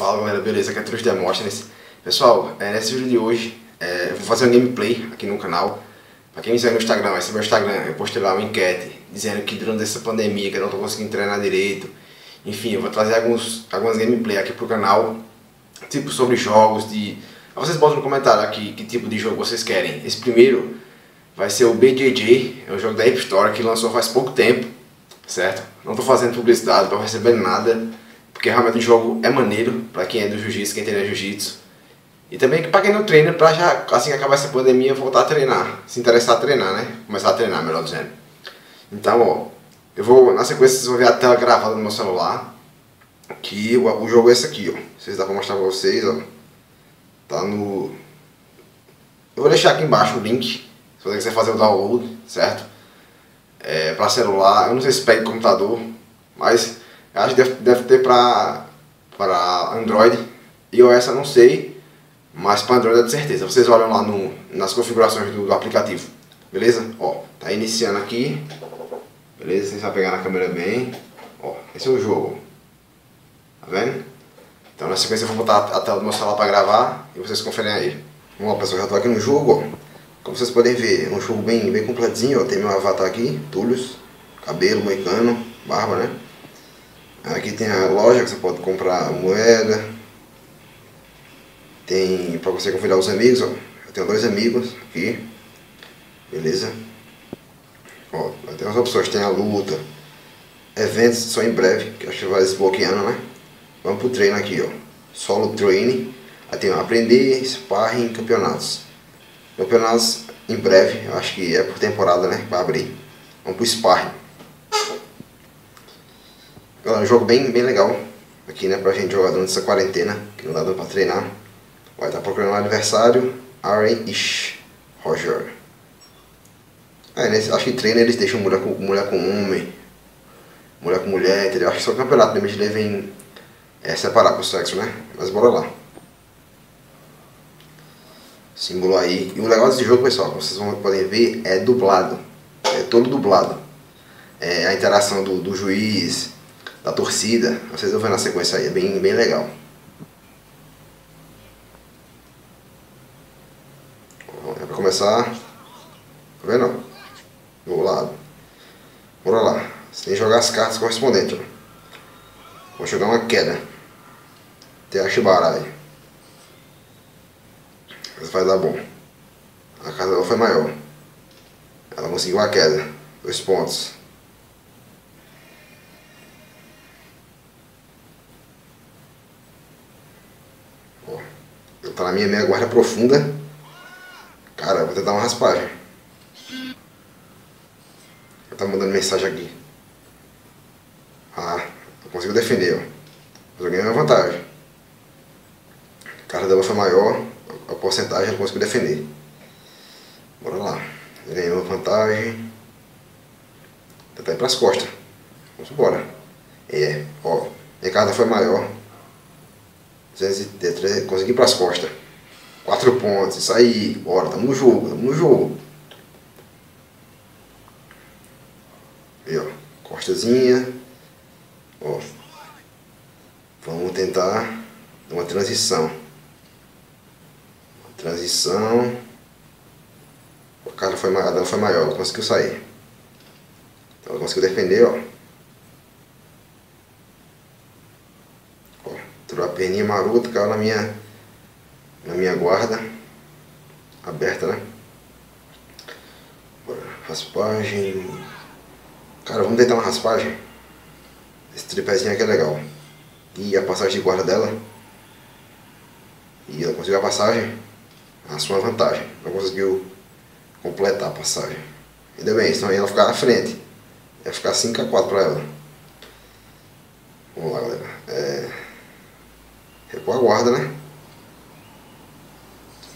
Fala galera, beleza? Aqui é Trus Demóstenes. Pessoal, é, nesse vídeo de hoje é, eu vou fazer um gameplay aqui no canal. Pra quem me segue no Instagram, esse é meu Instagram, eu postei lá uma enquete dizendo que durante essa pandemia que eu não tô conseguindo treinar direito. Enfim, eu vou trazer alguns, algumas gameplay aqui pro canal, tipo sobre jogos, de... Vocês botam no comentário aqui que tipo de jogo vocês querem. Esse primeiro vai ser o BJJ, é um jogo da App Store que lançou faz pouco tempo, certo? Não tô fazendo publicidade, não tô recebendo nada porque realmente o jogo é maneiro para quem é do jiu-jitsu, quem treina jiu-jitsu. E também para quem não treina, para já, assim que acabar essa pandemia, voltar a treinar. Se interessar a treinar, né? Começar a treinar, melhor dizendo. Então, ó, eu vou, na sequência vocês vão ver a tela gravada no meu celular. Que o, o jogo é esse aqui, ó. Vocês dá pra mostrar pra vocês, ó. Tá no... Eu vou deixar aqui embaixo o link, se você quiser fazer o download, certo? É, pra celular, eu não sei se pega computador, mas Acho que deve, deve ter para Android. iOS eu não sei, mas para Android é de certeza. Vocês olham lá no, nas configurações do, do, aplicativo. Beleza? Ó, tá iniciando aqui. Beleza? Vocês vão pegar na câmera bem. Ó, esse é o jogo. Tá vendo? Então na sequência eu vou botar a tela do meu celular para gravar e vocês conferem aí. Vamos lá pessoal, já tô aqui no jogo. Como vocês podem ver, é um jogo bem, bem completinho, ó. Tem meu avatar aqui, Túlios, cabelo, moicano, barba, né? Aqui tem a loja que você pode comprar moeda. Tem para você convidar os amigos, ó. Eu tenho dois amigos aqui. Beleza? Ó, tem as opções, tem a luta. Eventos só em breve, que acho que vai desbloqueando, né? Vamos pro treino aqui, ó. Solo training. Aí tem ó, aprender, sparring, campeonatos. Campeonatos em breve, eu acho que é por temporada, né? Vai abrir. Vamos pro sparring. É um jogo bem, bem legal aqui, né, pra gente jogar durante essa quarentena, que não dá dando pra treinar. Vai estar tá procurando um adversário, Aaron Ish Roger. É, acho que treino eles deixam mulher com, mulher com homem, mulher com mulher, entendeu? Acho que só o campeonato mesmo eles devem é, separar pro sexo, né? Mas bora lá. Símbolo aí. E o legal desse jogo, pessoal, vocês vão, podem ver, é dublado. É todo dublado. É, a interação do, do juiz, da torcida. Vocês vão ver na sequência aí, é bem, bem legal. É pra começar. Tá vendo? Do lado. Bora lá. Que jogar as cartas correspondentes. Ó. Vou jogar uma queda. Até a Shibarai. Mas vai dar bom. A casa dela foi maior. Ela conseguiu a queda. Dois pontos. Tá na minha meia guarda profunda. Cara, vou tentar uma raspagem. Ele tá mandando mensagem aqui. Ah, eu consigo defender, ó. Mas eu ganhei uma vantagem. A cara dela foi maior, a porcentagem eu consigo defender. Bora lá. Ganhei uma vantagem. Tentar ir pras costas. Vamos embora. É, ó. Minha carta foi maior. 203, consegui ir pras costas. Quatro pontos, isso aí, bora, tamo no jogo, tamo no jogo. Aí, ó, costazinha. Ó. Vamos tentar uma transição. Uma transição. O cara foi, a dela foi maior, conseguiu sair. Então conseguiu defender, ó. Tirou a perninha marota, caiu na minha, na minha guarda. Aberta, né? Raspagem. Cara, vamos tentar uma raspagem. Esse tripézinho aqui é legal. E a passagem de guarda dela. E ela conseguiu a passagem. A sua vantagem. Não conseguiu completar a passagem. Ainda bem, senão ela ficar na frente. Ia ficar 5 a 4 pra ela. Vamos lá, galera. A guarda, né?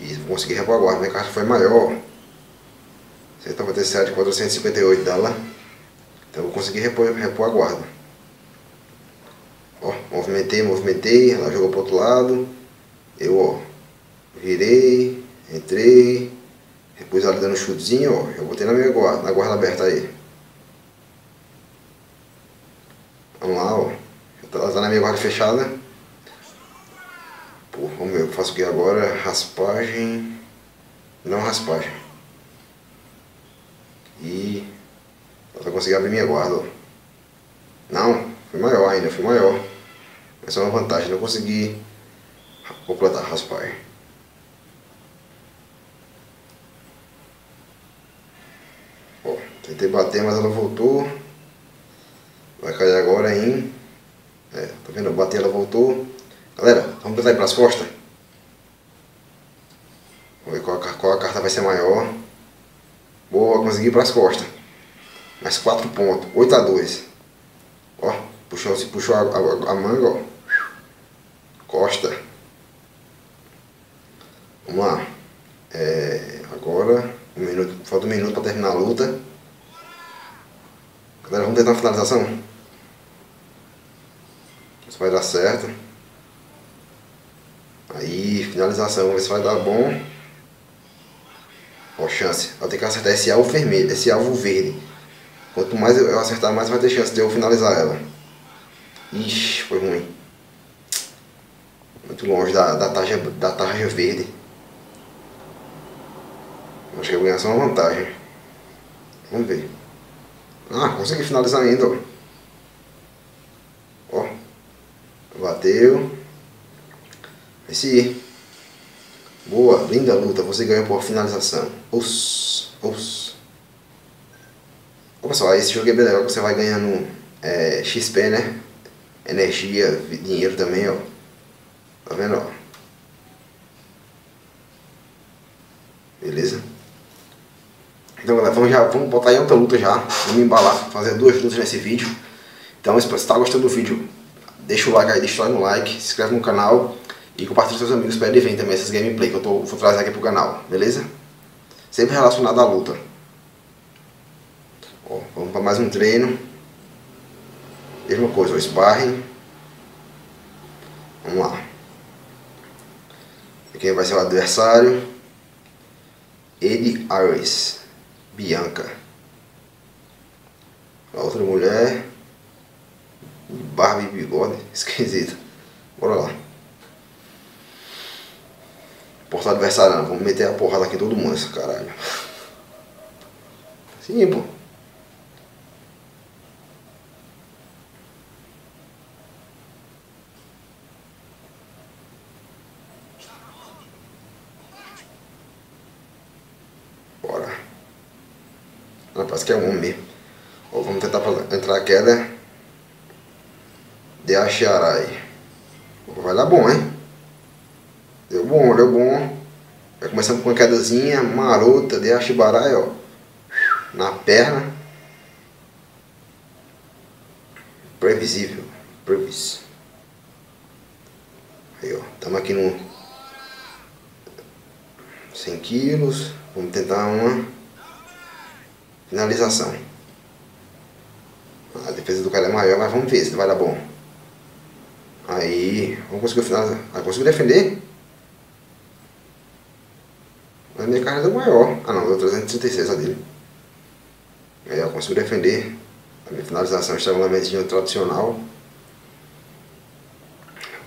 E consegui repor a guarda. Minha carta foi maior. 197, 458 dela. Então eu consegui repor, repor a guarda. Ó, movimentei, movimentei. Ela jogou pro outro lado. Eu, ó, virei, entrei. Repus ela dando um chutezinho, ó. Eu botei na minha guarda, na guarda aberta aí. Vamos lá, ó. Ela tá na minha guarda fechada. Faço o que agora? Raspagem. Não raspagem. E. Pra conseguir abrir minha guarda. Não, foi maior ainda, foi maior. Essa é uma vantagem, não consegui completar a raspagem. Ó, tentei bater, mas ela voltou. Vai cair agora em... É, tá vendo? Eu bati, ela voltou. Galera, vamos tentar ir para as costas? Vamos ver qual, qual a carta vai ser maior. Boa, consegui para as costas. Mais 4 pontos. 8 a 2. Ó, puxou, se puxou a, a, a manga, ó. Costa. Vamos lá. É, agora, um minuto, falta um minuto para terminar a luta. Galera, vamos tentar uma finalização? Isso vai dar certo. Aí, finalização, vamos ver se vai dar bom. Ó, chance. Eu tenho que acertar esse alvo vermelho, esse alvo verde. Quanto mais eu acertar, mais vai ter chance de eu finalizar ela. Ixi, foi ruim. Muito longe da, da, tarja, da tarja verde. Acho que eu ganhar só uma vantagem. Vamos ver. Ah, consegui finalizar ainda, ó. Ó. Bateu. Esse Boa, linda luta. Você ganhou por finalização. Os, os. Olha pessoal, esse jogo é bem legal. Você vai ganhando é, XP, né? Energia, dinheiro também, ó. Tá vendo, ó? Beleza? Então galera, vamos, já, vamos botar em outra luta já. Vamos embalar, fazer duas lutas nesse vídeo. Então, se você está gostando do vídeo, deixa o like aí, deixa o like, se inscreve no canal. E compartilhe com seus amigos para ele ver também essas gameplay que eu tô, vou trazer aqui pro canal, beleza? Sempre relacionado à luta. Ó, vamos para mais um treino. Mesma coisa, o sparring. Vamos lá. Quem vai ser o adversário? Eddie Ares. Bianca. A outra mulher. Barba e bigode. Esquisito. Bora lá porta adversária não, vamos meter a porrada aqui em todo mundo, essa caralho. Sim, pô. Bora. Não, parece que é um homem mesmo. Ó, vamos tentar entrar a queda de Acharai. Vai dar bom, hein? Deu bom, deu bom. Vai começando com uma quedazinha marota de Ashibarai, ó. Na perna. Previsível. Previs. Aí, ó. Estamos aqui no 100 quilos. Vamos tentar uma finalização. A defesa do cara é maior, mas vamos ver se vai dar bom. Aí, vamos conseguir finalizar. Ah, conseguiu defender? Mas minha carga deu maior. Ah não, deu 336 a dele. Aí eu consigo defender. A minha finalização estrangulamento tradicional.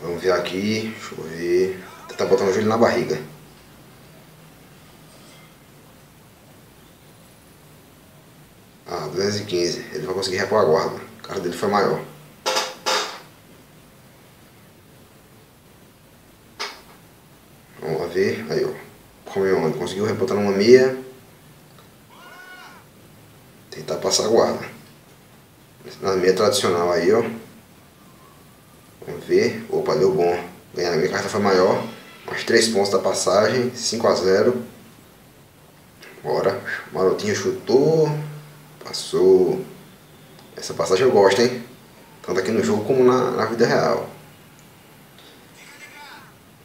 Vamos ver aqui. Deixa eu ver. Tentar botar o joelho na barriga. Ah, 215. Ele vai conseguir repor a guarda. A cara dele foi maior. Vamos ver. Aí, ó. Comeu onde? Conseguiu rebotar numa meia. Tentar passar a guarda. Na meia tradicional aí, ó. Vamos ver. Opa, deu bom. Ganhar a minha carta foi maior. Mais 3 pontos da passagem. 5 a 0 Bora. Marotinho chutou. Passou. Essa passagem eu gosto, hein? Tanto aqui no jogo como na, na vida real.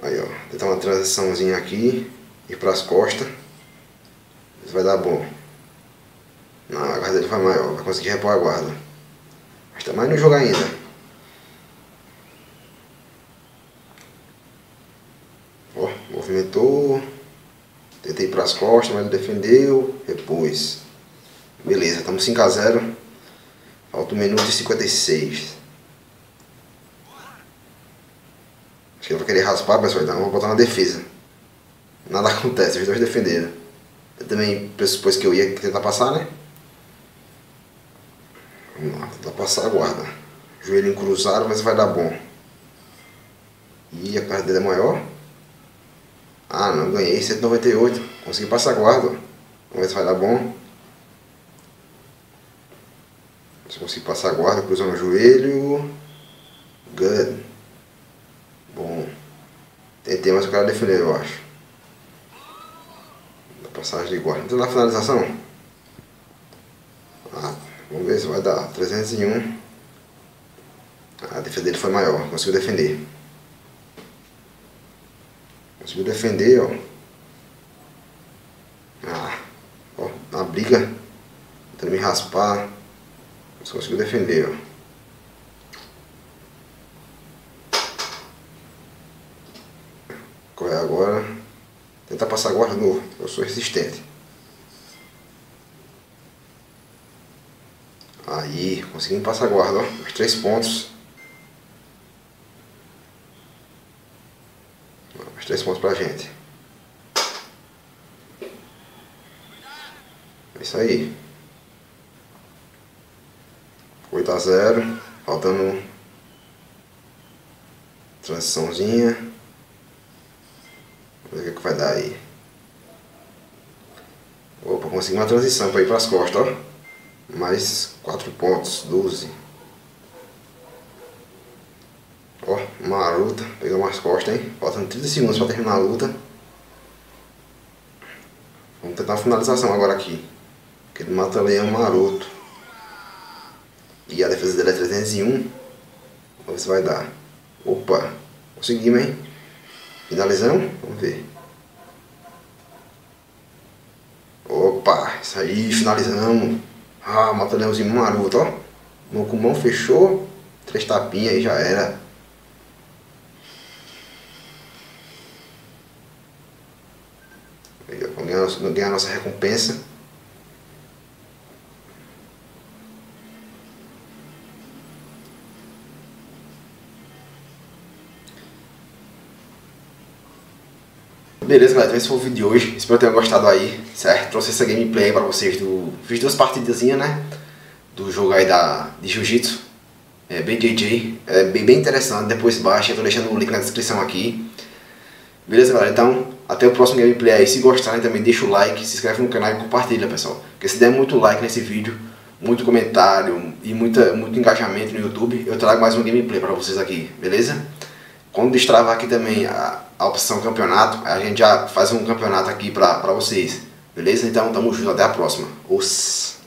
Aí, ó. Tentar uma transiçãozinha aqui ir para as costas. Isso vai dar bom. Não, a guarda dele vai maior, vai conseguir repor a guarda. Mas tá mais no jogo ainda. Ó, movimentou. Tentei para as costas, mas ele defendeu. Repôs. Beleza, estamos 5 a 0 Falta um minuto e 56. Acho que ele vai querer raspar, pessoal, então vou botar na defesa. Nada acontece, os dois defenderam. Eu também pressupus que eu ia tentar passar, né? Vamos lá, tentar passar a guarda. Joelho cruzado, mas vai dar bom. E a carga dele é maior. Ah, não, ganhei 198. Consegui passar a guarda. Vamos ver se vai dar bom. Se conseguir passar a guarda, cruzando o joelho. Good. Bom. Tentei, mas o cara defendeu, eu acho. Passagem de guarda. Então na finalização. Ah, vamos ver se vai dar. 301. A defesa dele foi maior. Conseguiu defender. Conseguiu defender, ó. Ah, ó, na briga. Tentando me raspar. Você conseguiu defender, ó. Qual é agora? Tentar passar agora novo. Eu sou resistente. Aí, conseguimos passar a guarda, ó. Os três pontos. Os três pontos pra gente. É isso aí. 8 a 0. Faltando transiçãozinha. Que, vai dar aí. Opa, consegui uma transição para ir para as costas, ó. Mais 4 pontos, 12. Ó, uma luta, pegou umas costas, hein? Faltando 30 segundos para terminar a luta. Vamos tentar a finalização agora aqui. Que ele mata leão maroto. E a defesa dele é 301. Vamos ver se vai dar. Opa, conseguimos, hein? Finalizamos? Vamos ver. Opa, isso aí, finalizamos. Ah, mata leãozinho maroto, ó. Mão com mão fechou. Três tapinhas aí já era. Vamos ganhar a nossa recompensa. Beleza, galera, então esse foi o vídeo de hoje. Espero que tenham gostado aí, certo? Trouxe essa gameplay pra vocês do... Fiz duas partidas, né? Do jogo aí da... de Jiu-Jitsu. É bem JJ, é bem, bem interessante. Depois baixa, eu tô deixando o link na descrição aqui. Beleza, galera? Então, até o próximo gameplay aí. Se gostarem também, deixa o like, se inscreve no canal e compartilha, pessoal. Porque se der muito like nesse vídeo, muito comentário e muita, muito engajamento no YouTube, eu trago mais um gameplay pra vocês aqui, beleza? Quando destravar aqui também a, a opção campeonato, a gente já faz um campeonato aqui pra vocês. Beleza? Então, tamo junto. Até a próxima. Os...